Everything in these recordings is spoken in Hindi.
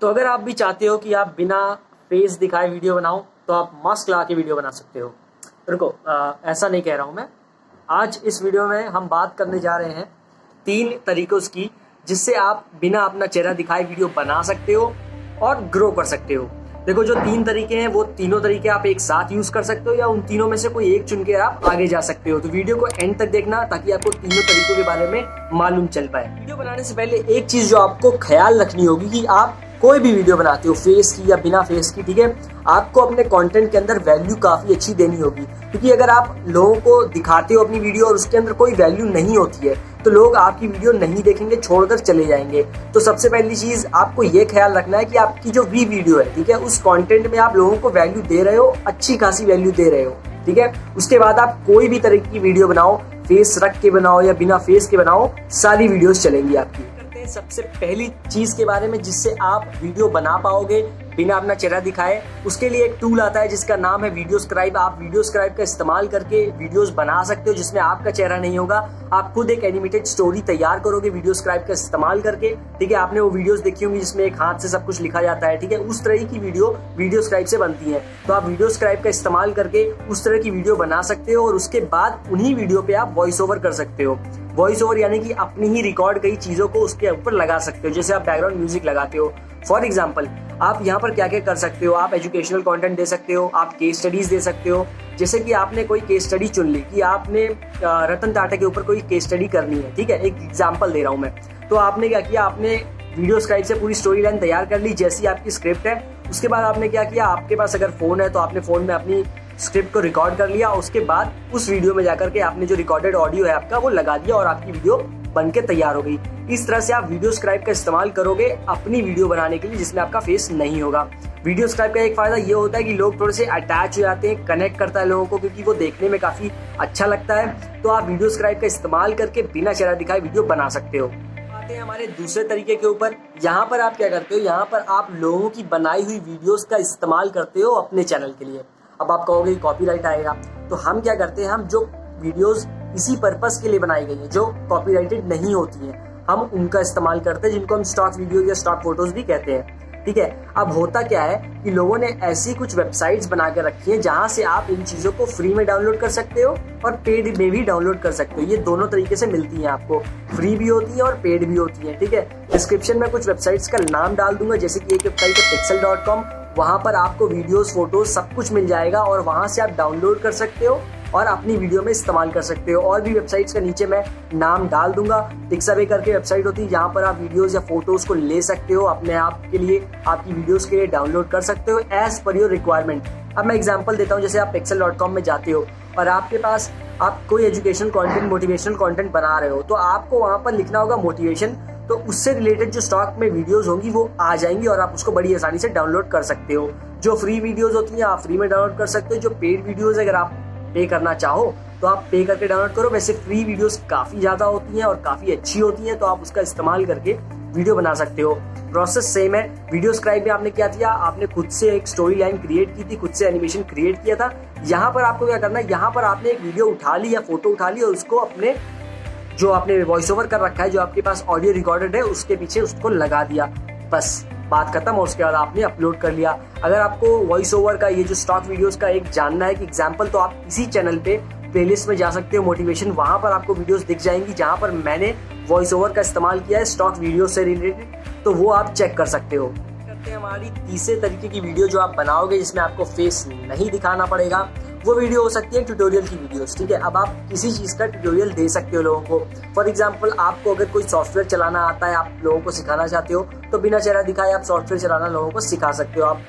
तो अगर आप भी चाहते हो कि आप बिना फेस दिखाए वीडियो बनाओ तो आप मास्क लगा के वीडियो बना सकते हो। रुको आ, ऐसा नहीं कह रहा हूँ मैं। आज इस वीडियो में हम बात करने जा रहे हैं तीन तरीकों की जिससे आप बिना अपना चेहरा दिखाए वीडियो बना सकते हो और ग्रो कर सकते हो। देखो जो तीन तरीके हैं वो तीनों तरीके आप एक साथ यूज़ कर सकते हो या उन तीनों में से कोई एक चुन के आप आगे जा सकते हो। तो वीडियो को एंड तक देखना ताकि आपको तीनों तरीकों के बारे में मालूम चल पाए। वीडियो बनाने से पहले एक चीज़ जो आपको ख्याल रखनी होगी कि आप कोई भी वीडियो बनाते हो फेस की या बिना फेस की, ठीक है? आपको अपने कंटेंट के अंदर वैल्यू काफ़ी अच्छी देनी होगी। क्योंकि अगर आप लोगों को दिखाते हो अपनी वीडियो और उसके अंदर कोई वैल्यू नहीं होती है तो लोग आपकी वीडियो नहीं देखेंगे, छोड़कर चले जाएँगे। तो सबसे पहली चीज़, आपको ये ख्याल रखना है कि आपकी जो वी वीडियो है, ठीक है, उस कंटेंट में आप लोगों को वैल्यू दे रहे हो, अच्छी खासी वैल्यू दे रहे हो, ठीक है? उसके बाद आप कोई भी तरह की वीडियो बनाओ फेस रख के बनाओ या बिना फेस के बनाओ, सारी वीडियोस चलेंगी आपकी। सबसे पहली चीज़ के बारे में जिससे आप वीडियो बना पाओगे बिना अपना चेहरा दिखाए। उसके लिए एक टूल आता है जिसका नाम है वीडियो स्क्राइब आप वीडियो स्क्राइब का इस्तेमाल करके वीडियोस बना सकते हो जिसमें आपका चेहरा नहीं होगा। आप खुद एक एनिमेटेड स्टोरी तैयार करोगे वीडियो स्क्राइब का इस्तेमाल करके। ठीक है, आपने वो वीडियोस देखी होंगी जिसमें एक हाथ से सब कुछ लिखा जाता है। ठीक है, उस तरह की वीडियो वीडियो स्क्राइब से बनती है। तो आप वीडियो स्क्राइब का इस्तेमाल करके उस तरह की वीडियो बना सकते हो और उसके बाद उन्हीं वीडियो पे आप वॉइस ओवर कर सकते हो। वॉइस ओवर यानी कि अपनी ही रिकॉर्ड कई चीज़ों को उसके ऊपर लगा सकते हो। जैसे आप बैकग्राउंड म्यूज़िक लगाते हो। फॉर एग्ज़ाम्पल आप यहाँ पर क्या क्या कर सकते हो? आप एजुकेशनल कंटेंट दे सकते हो, आप केस स्टडीज़ दे सकते हो। जैसे कि आपने कोई केस स्टडी चुन ली कि आपने रतन टाटा के ऊपर कोई केस स्टडी करनी है, ठीक है? एक एग्ज़ाम्पल दे रहा हूँ मैं। तो आपने क्या किया? आपने वीडियो स्क्राइब से पूरी स्टोरी लाइन तैयार कर ली जैसी आपकी स्क्रिप्ट है। उसके बाद आपने क्या किया? आपके पास अगर फ़ोन है तो आपने फ़ोन में अपनी स्क्रिप्ट को रिकॉर्ड कर लिया। उसके बाद उस वीडियो में जाकर के आपने जो रिकॉर्डेड ऑडियो है आपका, वो लगा दिया और आपकी वीडियो बन के तैयार हो गई। इस तरह से आप वीडियो स्क्राइब का इस्तेमाल करोगे अपनी वीडियो बनाने के लिए, जिसमें आपका फेस नहीं होगा। वीडियो स्क्राइब का एक फ़ायदा ये होता है कि लोग थोड़े से अटैच हो जाते हैं कनेक्ट करता है लोगों को, क्योंकि वो देखने में काफ़ी अच्छा लगता है। तो आप वीडियो स्क्राइब का इस्तेमाल करके बिना चेहरा दिखाए वीडियो बना सकते हो। आते हैं हमारे दूसरे तरीके के ऊपर। यहाँ पर आप क्या करते हो? यहाँ पर आप लोगों की बनाई हुई वीडियोस का इस्तेमाल करते हो अपने चैनल के लिए। अब आप कहोगे कॉपीराइट आएगा। तो हम क्या करते हैं? हम जो वीडियोस इसी पर्पस के लिए बनाई गई है, जो कॉपीराइटेड नहीं होती है। हम उनका इस्तेमाल करते हैं, जिनको हम स्टॉक वीडियो या स्टॉक फ़ोटोज़ भी कहते हैं। ठीक है? अब होता क्या है कि लोगों ने ऐसी कुछ वेबसाइट्स बना के रखी है, जहाँ से आप इन चीज़ों को फ्री में डाउनलोड कर सकते हो और पेड में भी डाउनलोड कर सकते हो। ये दोनों तरीके से मिलती है आपको। फ्री भी होती है और पेड भी होती है, ठीक है? डिस्क्रिप्शन में कुछ वेबसाइट्स का नाम डाल दूँगा, जैसे कि एक वेबसाइट है पिक्सल डॉट कॉम वहाँ पर आपको वीडियोस फ़ोटोज़ सब कुछ मिल जाएगा और वहाँ से आप डाउनलोड कर सकते हो। और अपनी वीडियो में इस्तेमाल कर सकते हो। और भी वेबसाइट्स का नीचे मैं नाम डाल दूँगा। पिक्साबे करके वेबसाइट होती है, जहाँ पर आप वीडियोस या फ़ोटोज़ को ले सकते हो, अपने आप के लिए आपकी वीडियोज़ के लिए डाउनलोड कर सकते हो एज पर योर रिक्वायरमेंट अब मैं एग्ज़ाम्पल देता हूँ, जैसे आप पिक्सल डॉट कॉम में जाते हो, और आपके पास आप कोई एजुकेशन कंटेंट मोटिवेशनल कंटेंट बना रहे हो तो आपको वहाँ पर लिखना होगा मोटिवेशन तो उससे रिलेटेड जो स्टॉक में वीडियोस होंगी, वो आ जाएँगी और आप उसको बड़ी आसानी से डाउनलोड कर सकते हो। जो फ्री वीडियोस होती हैं, आप फ्री में डाउनलोड कर सकते हो, जो पेड वीडियोस अगर आप पे करना चाहो तो आप पे करके डाउनलोड करो। वैसे फ्री वीडियोस काफ़ी ज़्यादा होती हैं और काफ़ी अच्छी होती हैं तो आप उसका इस्तेमाल करके वीडियो बना सकते हो। प्रोसेस सेम है। वीडियो स्क्राइब में आपने क्या किया? आपने खुद से एक स्टोरी लाइन क्रिएट की थी, खुद से एनिमेशन क्रिएट किया था। यहाँ पर आपको क्या करना है? यहाँ पर आपने एक वीडियो उठा ली या फ़ोटो उठा ली और उसको अपने, जो आपने वॉइस ओवर कर रखा है, जो आपके पास ऑडियो रिकॉर्डेड है, उसके पीछे उसको लगा दिया। बस, बात खत्म और उसके बाद आपने अपलोड कर लिया। अगर आपको वॉइस ओवर का ये जो स्टॉक वीडियोस का एक जानना है कि एग्ज़ाम्पल तो आप इसी चैनल पे प्लेलिस्ट में जा सकते हो मोटिवेशन वहाँ पर आपको वीडियोस दिख जाएँगी जहाँ पर मैंने वॉइस ओवर का इस्तेमाल किया है स्टॉक वीडियो से रिलेटेड तो वो आप चेक कर सकते हो। करते हैं हमारी तीसरे तरीके की वीडियो जो आप बनाओगे, जिसमें आपको फेस नहीं दिखाना पड़ेगा। वो वीडियो हो सकती है ट्यूटोरियल की वीडियोस, ठीक है? अब आप किसी चीज़ का ट्यूटोरियल दे सकते हो लोगों को। फॉर एग्जांपल आपको अगर कोई सॉफ्टवेयर चलाना आता है, आप लोगों को सिखाना चाहते हो तो बिना चेहरा दिखाए आप सॉफ्टवेयर चलाना लोगों को सिखा सकते हो। आप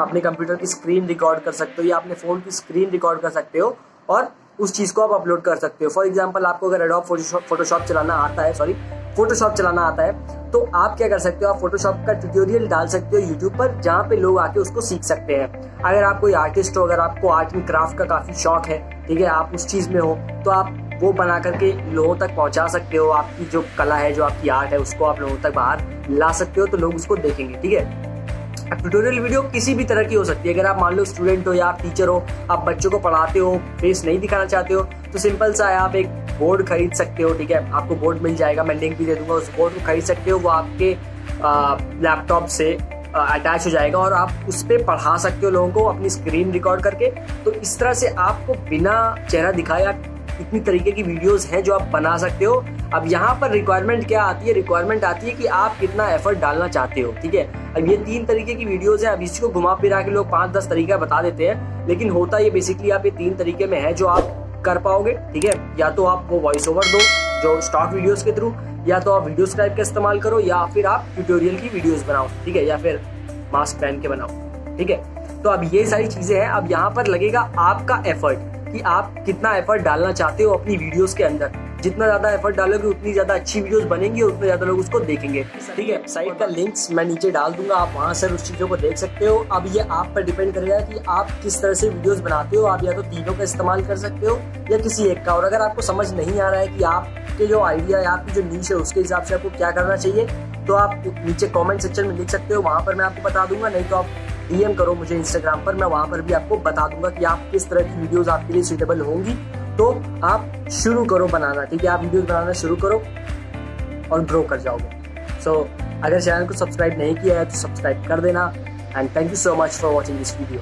अपने कंप्यूटर की स्क्रीन रिकॉर्ड कर सकते हो या अपने फ़ोन की स्क्रीन रिकॉर्ड कर सकते हो और उस चीज़ को आप अपलोड कर सकते हो। फॉर एग्ज़ाम्पल आपको अगर एडोप फोटोशॉप चलाना आता है सॉरी फोटोशॉप चलाना आता है तो आप क्या कर सकते हो? आप फोटोशॉप का ट्यूटोरियल डाल सकते हो यूट्यूब पर, जहाँ पे लोग आके उसको सीख सकते हैं। अगर आप कोई आर्टिस्ट हो, अगर आपको आर्ट एंड क्राफ्ट का काफ़ी शौक है, ठीक है, आप उस चीज़ में हो तो आप वो बना करके लोगों तक पहुँचा सकते हो। आपकी जो कला है, जो आपकी आर्ट है, उसको आप लोगों तक बाहर ला सकते हो तो लोग उसको देखेंगे, ठीक है? ट्यूटोरियल वीडियो किसी भी तरह की हो सकती है। अगर आप मान लो स्टूडेंट हो या आप टीचर हो, आप बच्चों को पढ़ाते हो फेस नहीं दिखाना चाहते हो तो सिंपल सा है, आप एक बोर्ड खरीद सकते हो, ठीक है? आपको बोर्ड मिल जाएगा, मैं लिंक भी दे दूँगा, उस बोर्ड को खरीद सकते हो, वो आपके लैपटॉप से अटैच हो जाएगा और आप उस पर पढ़ा सकते हो लोगों को, अपनी स्क्रीन रिकॉर्ड करके। तो इस तरह से आपको बिना चेहरा दिखाया इतनी तरीके की वीडियोस हैं जो आप बना सकते हो। अब यहाँ पर रिक्वायरमेंट क्या आती है? रिक्वायरमेंट आती है कि आप कितना एफर्ट डालना चाहते हो, ठीक है? अब ये तीन तरीके की वीडियोस है, अब इसी को घुमा फिरा के लोग पाँच दस तरीका बता देते हैं, लेकिन होता ये बेसिकली आप ये तीन तरीके में है जो आप कर पाओगे, ठीक है? या तो आप वो वॉइस ओवर दो जो स्टॉक वीडियोस के थ्रू या तो आप वीडियो स्क्राइब का इस्तेमाल करो, या फिर आप ट्यूटोरियल की वीडियोस बनाओ, ठीक है? या फिर मास्क पहन के बनाओ, ठीक है? तो अब ये सारी चीज़ें हैं। अब यहाँ पर लगेगा आपका एफर्ट कि आप कितना एफर्ट डालना चाहते हो अपनी वीडियोस के अंदर। जितना ज़्यादा एफर्ट डालोगे, उतनी ज़्यादा अच्छी वीडियोस बनेंगी और उतने ज़्यादा लोग उसको देखेंगे। ठीक है? साइट का लिंक्स मैं नीचे डाल दूँगा, आप वहाँ से उस चीज़ों को देख सकते हो। अब ये आप पर डिपेंड करेगा कि आप किस तरह से वीडियोस बनाते हो। आप या तो तीनों का इस्तेमाल कर सकते हो या किसी एक का। और अगर आपको समझ नहीं आ रहा है कि आपके जो आइडिया है आपकी जो नीच है, उसके हिसाब से आपको क्या करना चाहिए तो आप नीचे कमेंट सेक्शन में लिख सकते हो। वहाँ पर मैं आपको बता दूँगा, नहीं तो आप डीएम करो मुझे इंस्टाग्राम पर। मैं वहाँ पर भी आपको बता दूँगा कि आप किस तरह की वीडियोस आपके लिए सुटेबल होंगी। तो आप शुरू करो बनाना ठीक है? आप वीडियो बनाना शुरू करो और ग्रो कर जाओगे। सो so, अगर चैनल को सब्सक्राइब नहीं किया है तो सब्सक्राइब कर देना। And thank you so much for watching this video